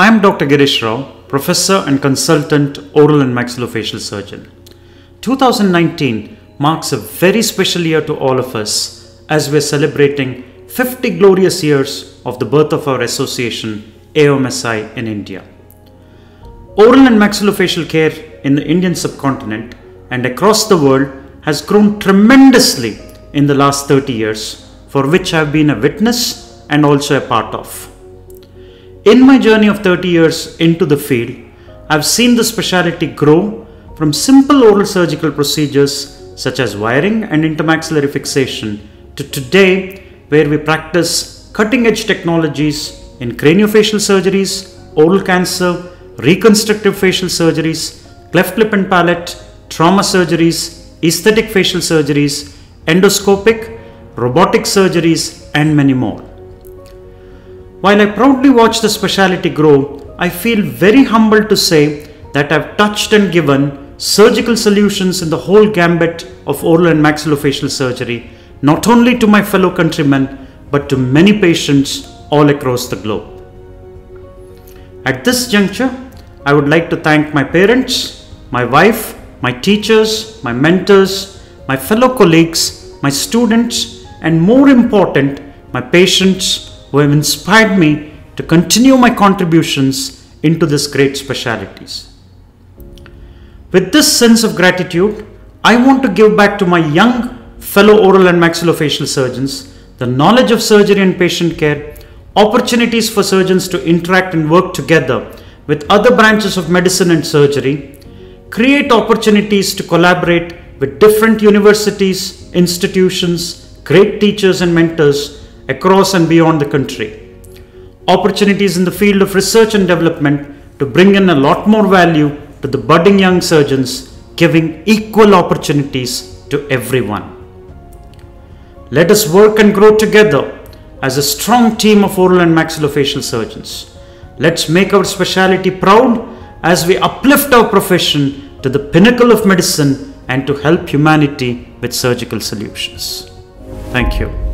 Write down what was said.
I am Dr. Girish Rao, Professor and Consultant Oral and Maxillofacial Surgeon. 2019 marks a very special year to all of us as we're celebrating 50 glorious years of the birth of our association AOMSI in India. Oral and maxillofacial care in the Indian subcontinent and across the world has grown tremendously in the last 30 years, for which I have been a witness and also a part of. In my journey of 30 years into the field, I've seen the specialty grow from simple oral surgical procedures such as wiring and intermaxillary fixation to today, where we practice cutting edge technologies in craniofacial surgeries, oral cancer, reconstructive facial surgeries, cleft lip and palate, trauma surgeries, aesthetic facial surgeries, endoscopic, robotic surgeries, and many more. While I proudly watch the specialty grow, I feel very humbled to say that I've touched and given surgical solutions in the whole gambit of oral and maxillofacial surgery, not only to my fellow countrymen, but to many patients all across the globe. At this juncture, I would like to thank my parents, my wife, my teachers, my mentors, my fellow colleagues, my students, and more important, my patients who have inspired me to continue my contributions into this great specialities. With this sense of gratitude, I want to give back to my young fellow oral and maxillofacial surgeons the knowledge of surgery and patient care, opportunities for surgeons to interact and work together with other branches of medicine and surgery, create opportunities to collaborate with different universities, institutions, great teachers and mentors across and beyond the country. Opportunities in the field of research and development to bring in a lot more value to the budding young surgeons, giving equal opportunities to everyone. Let us work and grow together as a strong team of oral and maxillofacial surgeons. Let's make our specialty proud as we uplift our profession to the pinnacle of medicine and to help humanity with surgical solutions. Thank you.